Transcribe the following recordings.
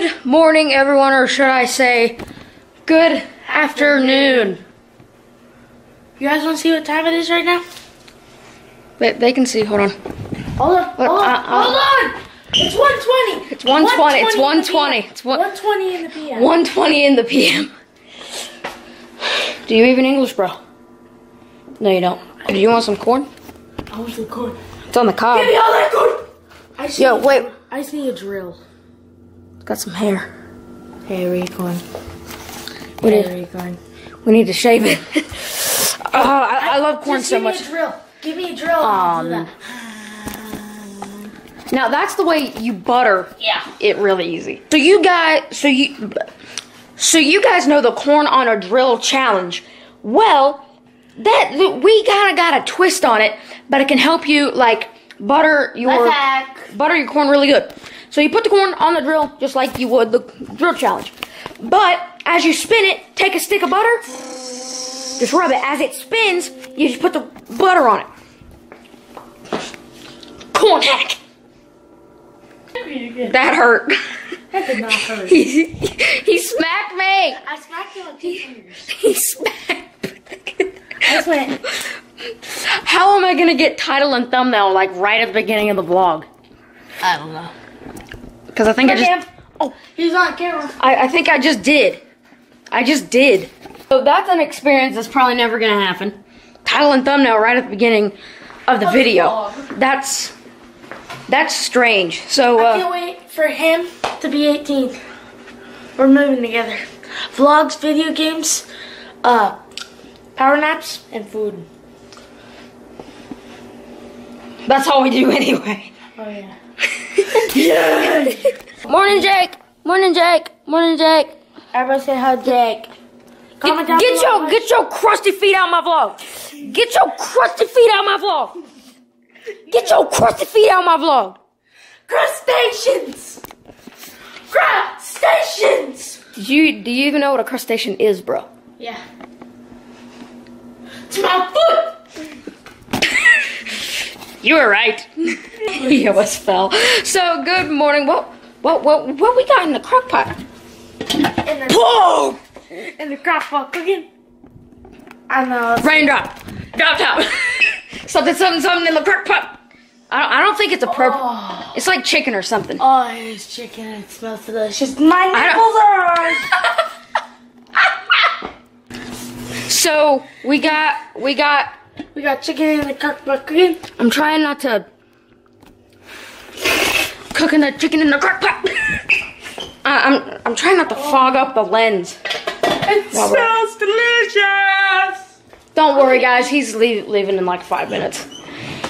Good morning, everyone, or should I say, good afternoon. You guys want to see what time it is right now? They, they can see. Hold on. Hold on, hold on, uh, uh. hold on! It's 120! It's 120, it's 1:20 120, it's one- 120 in the PM. 1:20 in the PM. Do you even English, bro? No, you don't. Do you want some corn? I want some corn. It's on the cob. Give me all that corn! I see Yo, wait. I see a drill. Got some hair. Hey, where you going? We need, where you going? we need to shave it. oh, I, I love corn so give much. Me a drill. Give me a drill. and I'll do Um, that. Now that's the way you butter Yeah. it really easy. So you guys, so you, so you guys know the corn on a drill challenge. Well, that we kind of got a twist on it, but it can help you like butter your butter your corn really good. So you put the corn on the drill just like you would the drill challenge. But as you spin it, take a stick of butter, just rub it. As it spins, you just put the butter on it. Corn hack. That hurt. That did not hurt. he, he smacked me. I smacked you with two fingers. He smacked. Just went. How am I gonna get title and thumbnail like right at the beginning of the vlog? I don't know. Because I think I just. Oh, he's on camera. I, I think I just did. I just did. So that's an experience that's probably never gonna happen. Title and thumbnail right at the beginning of the video. vlog. That's that's strange. So I uh, can't wait for him to be 18. We're moving together. Vlogs, video games, uh, power naps, and food. that's all we do anyway. Oh yeah. Morning, Jake. Morning, Jake. Morning, Jake. Everybody say hi, Jake. Comment down Get below. your get your crusty feet out of my vlog. Get your crusty feet out of my vlog. Get your crusty feet out of my vlog. crustaceans. Crustaceans. Do you do you even know what a crustacean is, bro? Yeah. It's my foot. You were right. he almost fell. So good morning. What what what what we got in the crock pot? In the, Whoa! in the crock pot cooking. I know. Raindrop. Drop top. something something something in the crock pot. I don't I don't think it's a. Oh, It's like chicken or something. oh it's chicken. It smells delicious. My nipples are. So we got we got We got chicken in the crock pot cooking. I'm trying not to cooking the chicken in the crock pot. I- I'm I'm trying not to fog up the lens. It smells delicious. Don't worry, guys. He's leave, leaving in like five minutes.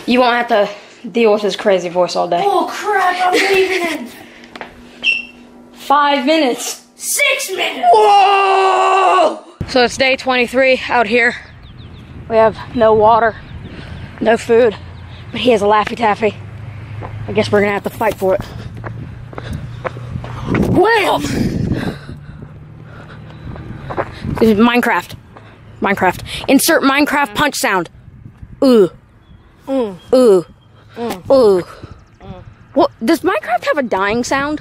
You won't have to deal with his crazy voice all day. Oh crap! I'm leaving in Five minutes. six minutes. Whoa! So it's day 23 out here. We have no water, no food, but he has a Laffy Taffy. I guess we're gonna have to fight for it. Wham! Minecraft. Minecraft. Insert Minecraft punch sound. Ooh. Mm. Ooh. Mm. Ooh. Mm. What does Minecraft have a dying sound?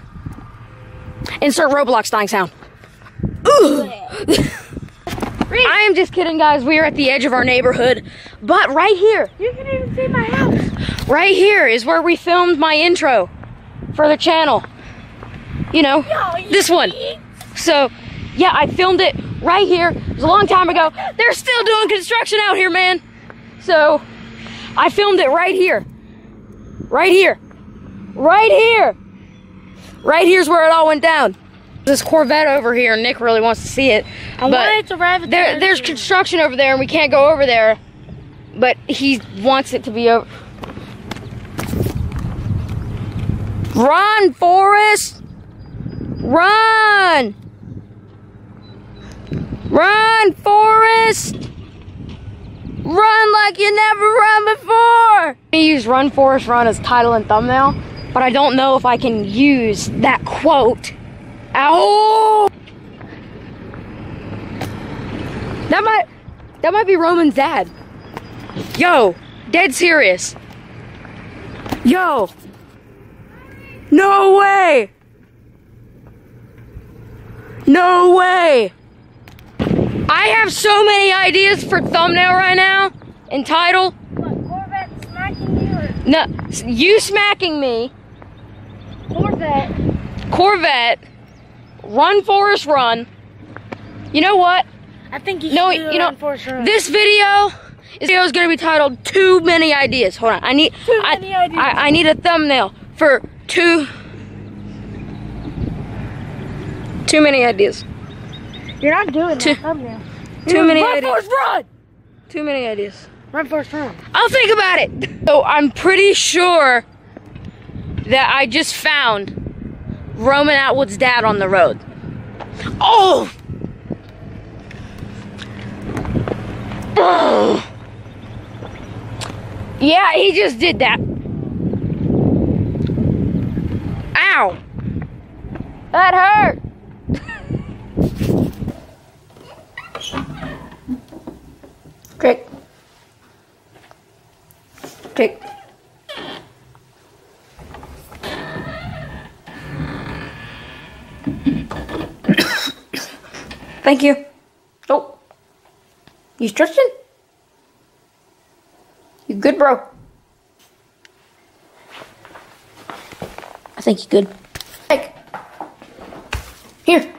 Insert Roblox dying sound. Ooh. I am just kidding, guys. We are at the edge of our neighborhood, but right here, You can even see my house. right here is where we filmed my intro for the channel. You know, this one. So, yeah, I filmed it right here. It was a long time ago. They're still doing construction out here, man. So, I filmed it right here. Right here. Right here. Right here's where it all went down. This Corvette over here, Nick really wants to see it. I but wanted to there, there's construction over there and we can't go over there. But he wants it to be over. Run, Forrest! Run! Run, Forrest! Run like you never run before! I use Run, Forrest, Run as title and thumbnail, but I don't know if I can use that quote. Ow! That might, that might be Roman's dad. Yo, dead serious. Yo. No way. No way! I have so many ideas for thumbnail right now and title. What, Corvette smacking you or No, you smacking me, Corvette? Corvette, Run Forrest Run. You know what? I think you No, you know, Run Forrest Run. This video, this video is gonna be titled "Too Many Ideas." Hold on, I need, Too I, many ideas. I, I need a thumbnail for two, too many ideas. You're not doing that thumbnail. Too many ideas. Run ideas. Forrest Run! Too many ideas. Run Forrest Run. I'll think about it. So I'm pretty sure that I just found Roman Atwood's dad on the road. Oh! Oh! Yeah, he just did that. Ow! That hurt! Trick. Trick. Thank you. Oh. You stretching? You good, bro? I think you good. Take. Here.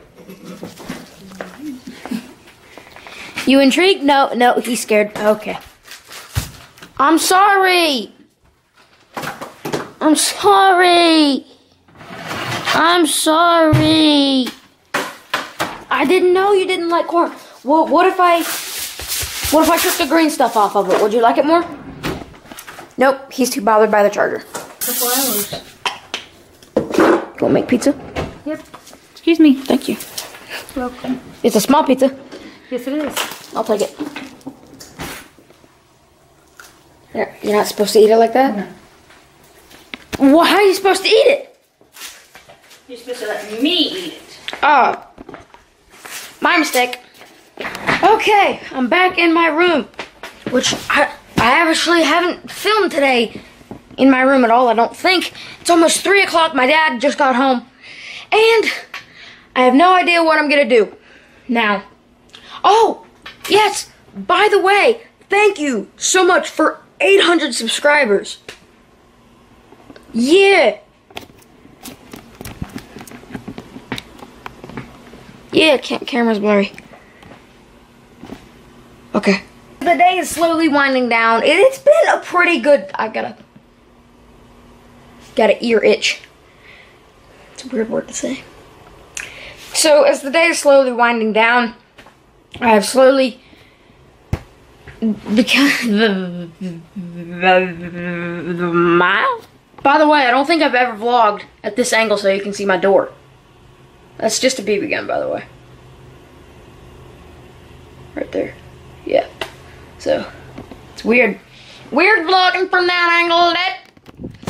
You intrigued? No, no, he's scared. Okay. I'm sorry. I'm sorry. I'm sorry. I didn't know you didn't like corn. Well, what if I, what if I took the green stuff off of it? Would you like it more? Nope, he's too bothered by the charger. The flowers. You want to make pizza? Yep. Excuse me. Thank you. Welcome. It's a small pizza. Yes, it is. I'll take it. There, you're not supposed to eat it like that? No. Well, how are you supposed to eat it? You're supposed to let me eat it. Oh, my mistake. Okay, I'm back in my room, which I I actually haven't filmed today in my room at all. I don't think it's almost three o'clock. My dad just got home, and I have no idea what I'm gonna do now. Oh, yes. By the way, thank you so much for 800 subscribers. Yeah. Yeah, ca- camera's blurry. Okay. The day is slowly winding down. It, it's been a pretty good. I gotta. Got an ear itch. It's a weird word to say. So, as the day is slowly winding down, I have slowly become the mile. By the way, I don't think I've ever vlogged at this angle so you can see my door. That's just a BB gun, by the way. Right there. Yeah. So, it's weird. Weird vlogging from that angle, that.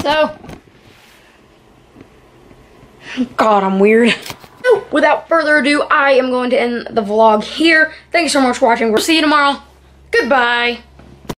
So, God, I'm weird. So, without further ado, I am going to end the vlog here. Thank you so much for watching. We'll see you tomorrow. Goodbye.